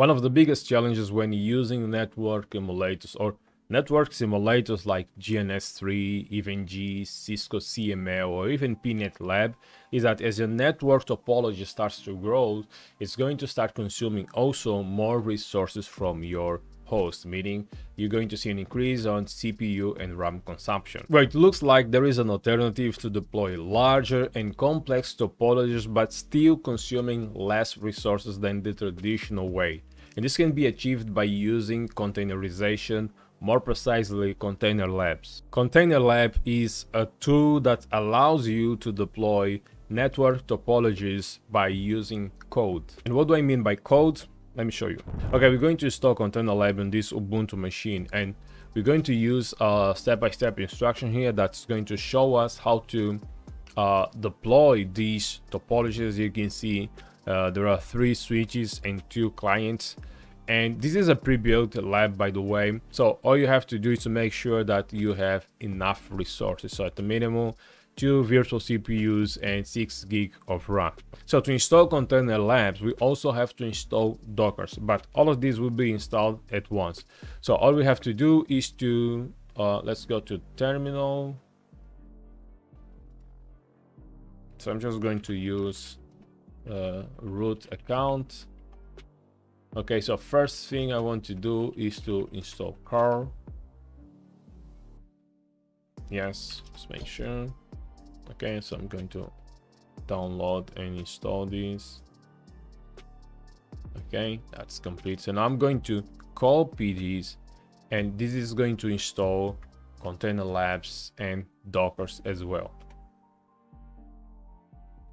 One of the biggest challenges when using network emulators or network simulators like GNS3, EVE-NG, Cisco CML, or even PNet Lab is that as your network topology starts to grow, it's going to start consuming also more resources from your host, meaning you're going to see an increase on CPU and RAM consumption. Well, it looks like there is an alternative to deploy larger and complex topologies but still consuming less resources than the traditional way. And this can be achieved by using containerization more precisely Container Labs. Container Lab is a tool that allows you to deploy network topologies by using code. And what do I mean by code? Let me show you. Okay, we're going to install Container Lab on this Ubuntu machine and we're going to use a step-by-step -step instruction here that's going to show us how to uh, deploy these topologies. You can see uh, there are three switches and two clients and this is a pre-built lab by the way so all you have to do is to make sure that you have enough resources so at the minimum two virtual CPUs and 6 gig of RAM. So to install Container Labs, we also have to install Dockers, but all of these will be installed at once. So all we have to do is to, uh, let's go to terminal. So I'm just going to use uh, root account Okay, so first thing I want to do is to install curl. Yes, just make sure. Okay, so I'm going to download and install this. Okay, that's complete. So now I'm going to copy these and this is going to install container labs and dockers as well.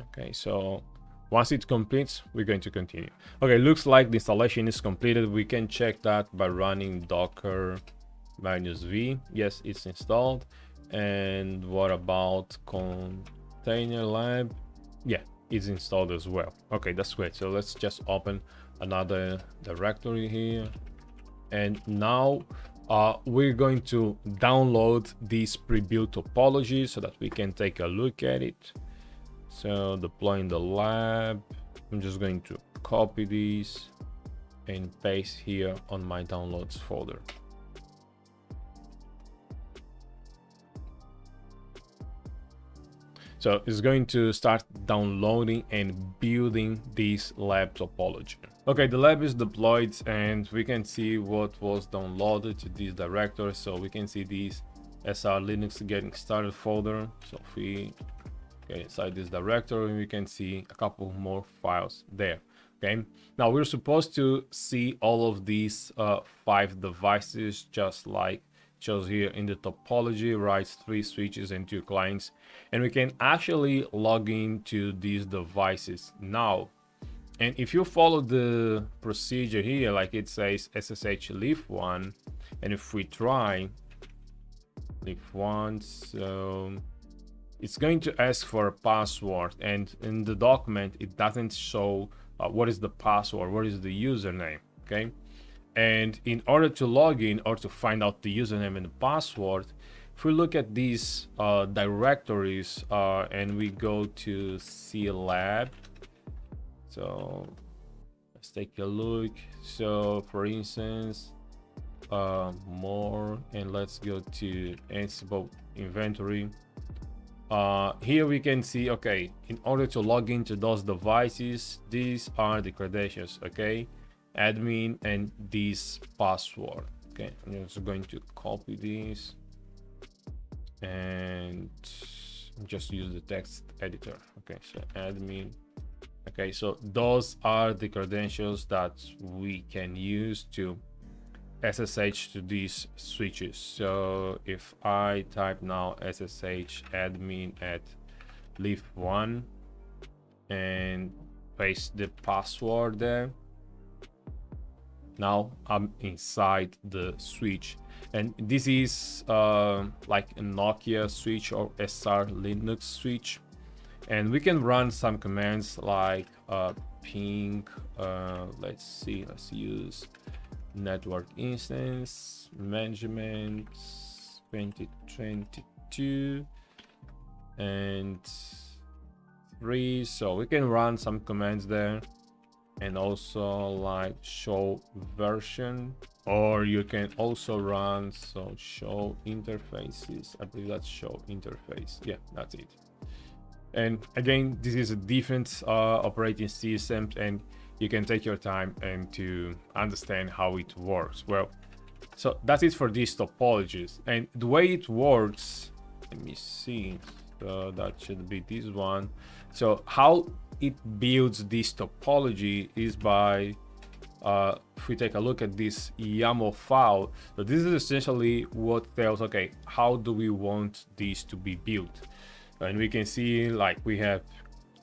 Okay, so once it completes, we're going to continue. Okay, looks like the installation is completed. We can check that by running docker minus v. Yes, it's installed. And what about container lab? Yeah, it's installed as well. Okay, that's great. So let's just open another directory here. And now uh, we're going to download this pre-built topology so that we can take a look at it. So deploying the lab, I'm just going to copy these and paste here on my downloads folder. So it's going to start downloading and building this lab topology. Okay, the lab is deployed and we can see what was downloaded to this directory. So we can see this as our Linux getting started folder. So if we okay inside this directory we can see a couple more files there okay? Now we're supposed to see all of these uh, five devices just like shows here in the topology right three switches and two clients and we can actually log into these devices now. And if you follow the procedure here like it says ssh leaf one and if we try leaf one so it's going to ask for a password and in the document it doesn't show uh, what is the password what is the username okay? And in order to log in or to find out the username and the password if we look at these uh, directories uh, and we go to C lab so let's take a look. So for instance uh, more and let's go to Ansible inventory uh, here we can see okay in order to log into those devices these are the credentials okay? Admin and this password okay? I'm just going to copy this and just use the text editor okay? So admin okay? So those are the credentials that we can use to SSH to these switches. So if I type now SSH admin at leaf one and paste the password there, now I'm inside the switch. And this is uh, like a Nokia switch or SR Linux switch. And we can run some commands like uh, ping, uh, let's see, let's use network instance management 2022 and three. So we can run some commands there. And also like show version. Or you can also run so show interfaces. I believe that's show interface. Yeah that's it. And again this is a different uh, operating system and you can take your time and to understand how it works. Well so that's it for these topologies. And the way it works let me see so that should be this one. So how it builds this topology is by uh, if we take a look at this YAML file, so this is essentially what tells, okay, how do we want this to be built? And we can see like we have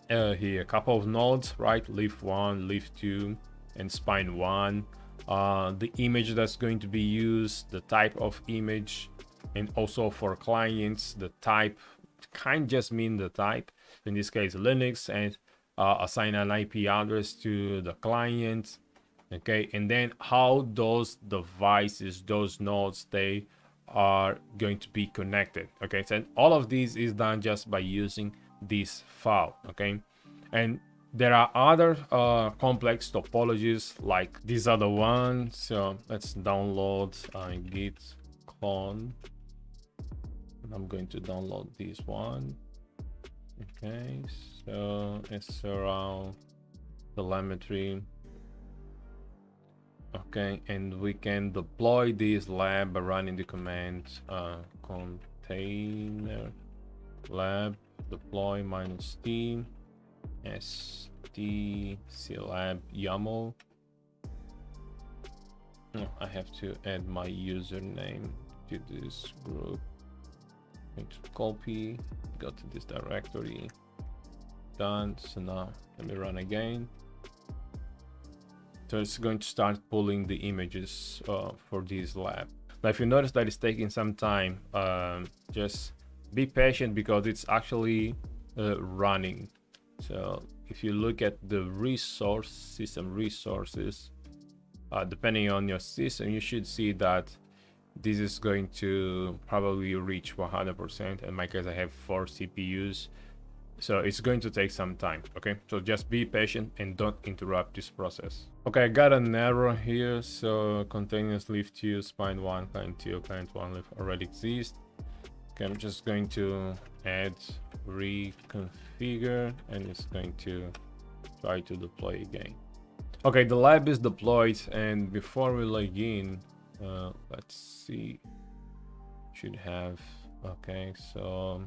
uh, here a couple of nodes, right? Leaf one, leaf two, and spine one. Uh, the image that's going to be used, the type of image, and also for clients, the type can just mean the type. In this case, Linux, and uh, assign an IP address to the client. Okay, and then how those devices, those nodes, they are going to be connected. Okay, so all of this is done just by using this file. Okay, and there are other uh, complex topologies like this other one. So let's download uh, git clone. And I'm going to download this one. Okay, so it's around telemetry. Okay, and we can deploy this lab by running the command uh, container lab deploy minus t st clab yaml. Oh, I have to add my username to this group. copy, go to this directory. Done. So now let me run again. So it's going to start pulling the images uh, for this lab. Now, if you notice that it's taking some time, um, just be patient because it's actually uh, running. So if you look at the resource system resources, uh, depending on your system, you should see that this is going to probably reach 100%. In my case, I have four CPUs. So it's going to take some time, okay? So just be patient and don't interrupt this process. Okay, I got an error here. So continuous leaf 2, spine 1, client 2, client 1 leaf already exists. Okay, I'm just going to add reconfigure and it's going to try to deploy again. Okay, the lab is deployed and before we log in, uh, let's see, should have, okay, so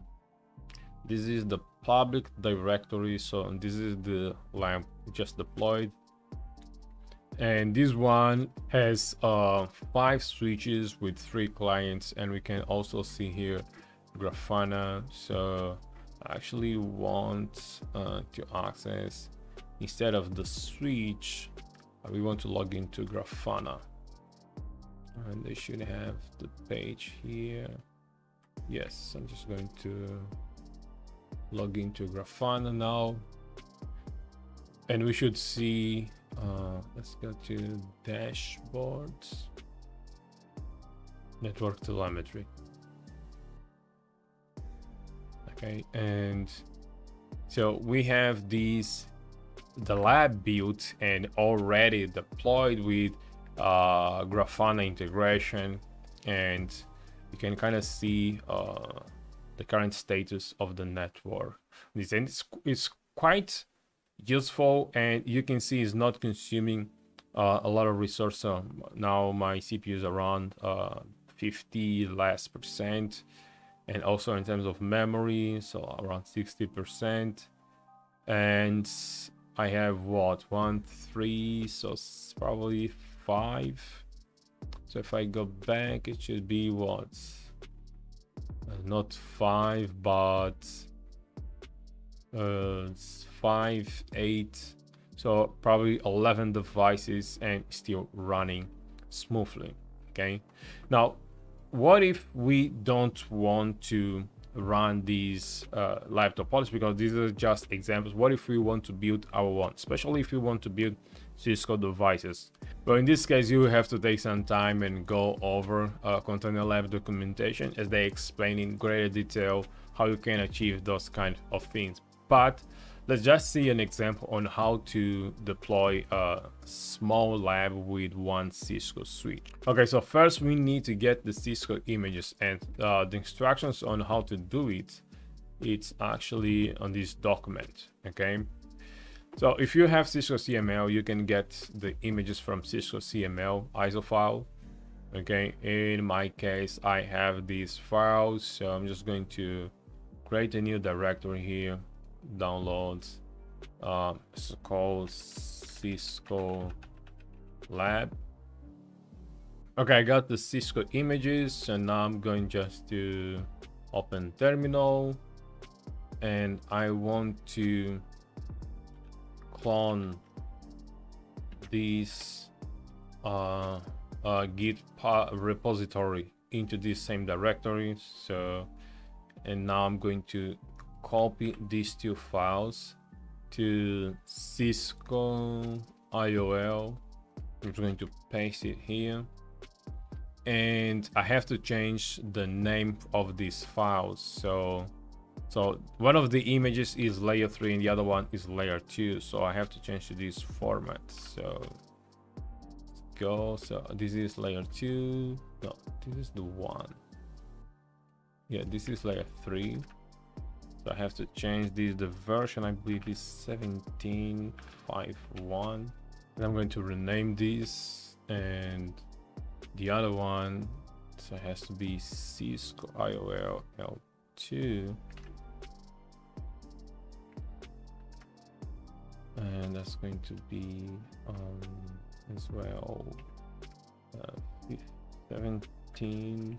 this is the public directory so this is the lamp just deployed and this one has uh, five switches with three clients and we can also see here grafana. So I actually want uh, to access instead of the switch uh, we want to log into grafana. And they should have the page here. Yes i'm just going to log into Grafana now. And we should see, uh, let's go to dashboards, network telemetry. Okay, and so we have these, the lab built and already deployed with uh, Grafana integration and you can kind of see uh, the current status of the network. This it's, it's quite useful and you can see it's not consuming uh, a lot of resource. now my CPU is around uh, 50 less percent and also in terms of memory, so around 60 percent. And I have what one, three, so probably five. So if I go back, it should be what not five, but uh, five, eight, so probably 11 devices and still running smoothly. Okay. Now, what if we don't want to run these uh, live topologies because these are just examples. What if we want to build our one, especially if we want to build Cisco devices? But in this case, you have to take some time and go over uh, Container Lab documentation as they explain in greater detail how you can achieve those kind of things. But let's just see an example on how to deploy a small lab with one Cisco suite. Okay, so first we need to get the Cisco images and uh, the instructions on how to do it. It's actually on this document, okay? So if you have Cisco CML, you can get the images from Cisco CML ISO file. Okay, in my case, I have these files, so I'm just going to create a new directory here, downloads, uh, it's called Cisco Lab. Okay, I got the Cisco images, and now I'm going just to open terminal, and I want to clone this uh, uh, git repository into this same directory. So and now i'm going to copy these two files to cisco iol i'm going to paste it here and i have to change the name of these files so so one of the images is layer 3 and the other one is layer 2. So I have to change to this format. So go. So this is layer 2. No, this is the one. Yeah, this is layer 3. I have to change this. The version I believe is 17.5.1. And I'm going to rename this and the other one so it has to be Cisco IOL L2 and that's going to be um, as well uh, 17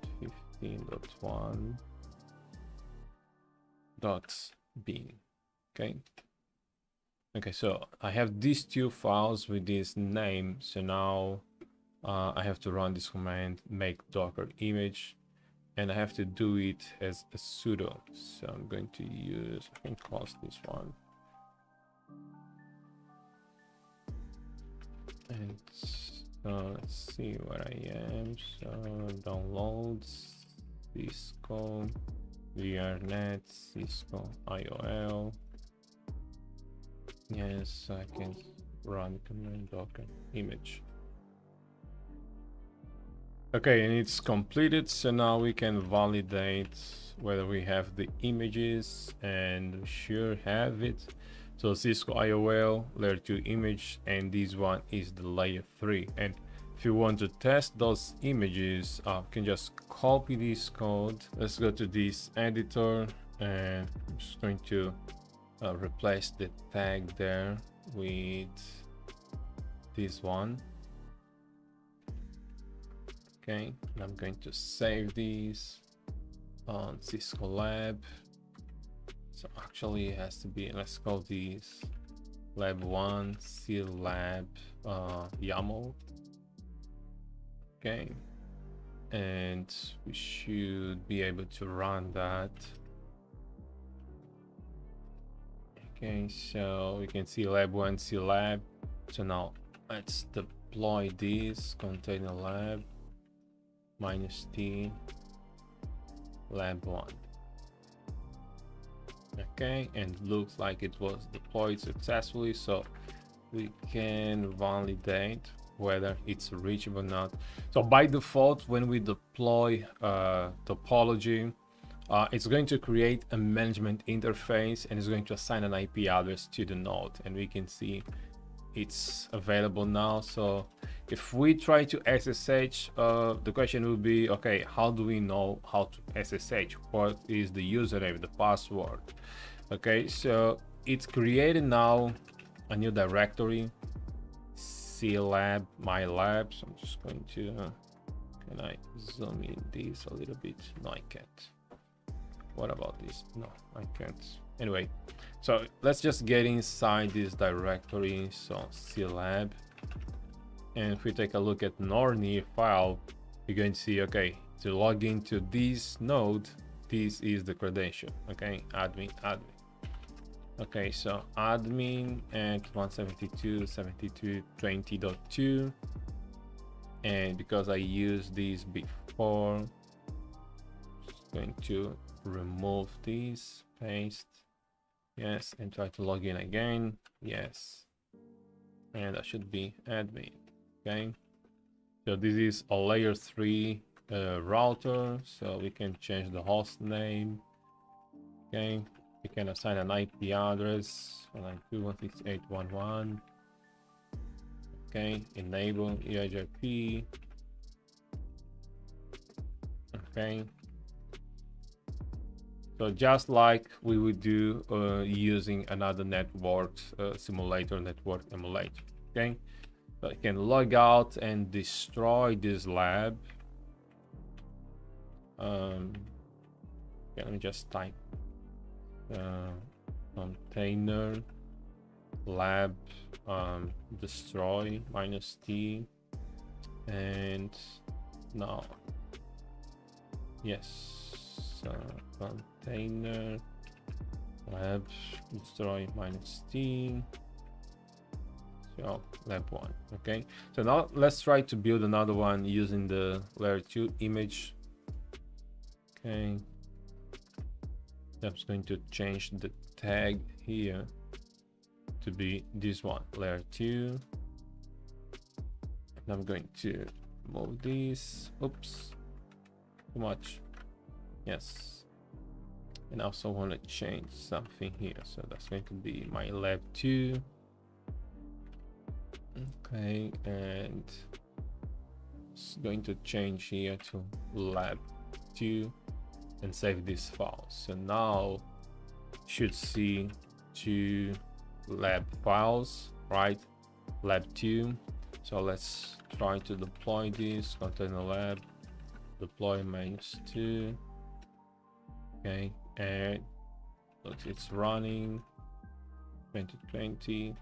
15.1 dots bin okay? Okay so i have these two files with this name so now uh, i have to run this command make docker image and i have to do it as a sudo. So i'm going to use i close this one. And so let's see where I am. So downloads Cisco VRNet Cisco IOL. Yes, I can run command docker image. Okay, and it's completed. So now we can validate whether we have the images and sure have it. So Cisco IOL layer 2 image and this one is the layer 3 and if you want to test those images uh, you can just copy this code. Let's go to this editor and I'm just going to uh, replace the tag there with this one. Okay and I'm going to save these on Cisco Lab. So actually it has to be, let's call these lab one, C lab uh, YAML. Okay. And we should be able to run that. Okay, so we can see lab one, C lab. So now let's deploy this container lab minus T lab one okay and looks like it was deployed successfully so we can validate whether it's reachable or not. So by default when we deploy uh, topology uh, it's going to create a management interface and it's going to assign an IP address to the node. And we can see it's available now. So if we try to SSH uh, the question will be okay how do we know how to SSH what is the username the password? Okay so it's created now a new directory C lab my lab so I'm just going to uh, can I zoom in this a little bit? No I can't. What about this? No I can't. Anyway so let's just get inside this directory. So C lab. And if we take a look at Nornir file you're going to see okay to log into this node this is the credential okay? Admin admin okay so admin and 172.72.20.2 and because I used this before just going to remove this paste Yes, and try to log in again. Yes. And that should be admin. Okay. So this is a layer 3 uh, router, so we can change the host name. Okay. We can assign an IP address 192.168.1.1. Okay, enable EIGRP. Okay. So just like we would do uh, using another network uh, simulator, network emulator. Okay. So I can log out and destroy this lab. Um, okay, let me just type uh, container lab um, destroy minus t and now yes uh, container lab destroy minus t. So lab one okay? So now let's try to build another one using the layer 2 image. Okay I'm just going to change the tag here to be this one layer 2 and I'm going to move this. Oops. Too much. Yes. And I also want to change something here. So that's going to be my lab 2 okay and it's going to change here to lab 2 and save this file so now should see two lab files right? Lab 2 so let's try to deploy this container lab. Deploy 2 okay and look it's running 2020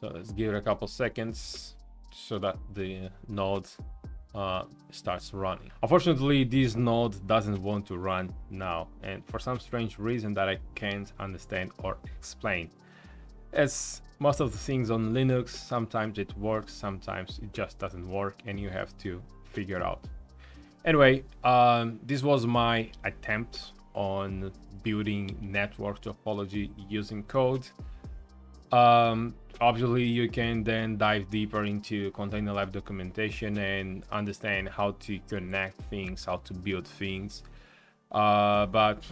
so let's give it a couple seconds so that the node uh, starts running. Unfortunately, this node doesn't want to run now, and for some strange reason that I can't understand or explain. As most of the things on Linux, sometimes it works, sometimes it just doesn't work, and you have to figure out. Anyway, um, this was my attempt on building network topology using code. Um, obviously, you can then dive deeper into container lab documentation and understand how to connect things, how to build things. Uh, but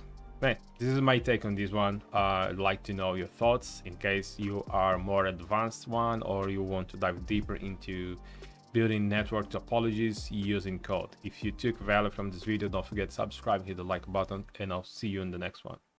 man, this is my take on this one. Uh, I'd like to know your thoughts in case you are more advanced one or you want to dive deeper into building network topologies using code. If you took value from this video, don't forget to subscribe, hit the like button, and I'll see you in the next one.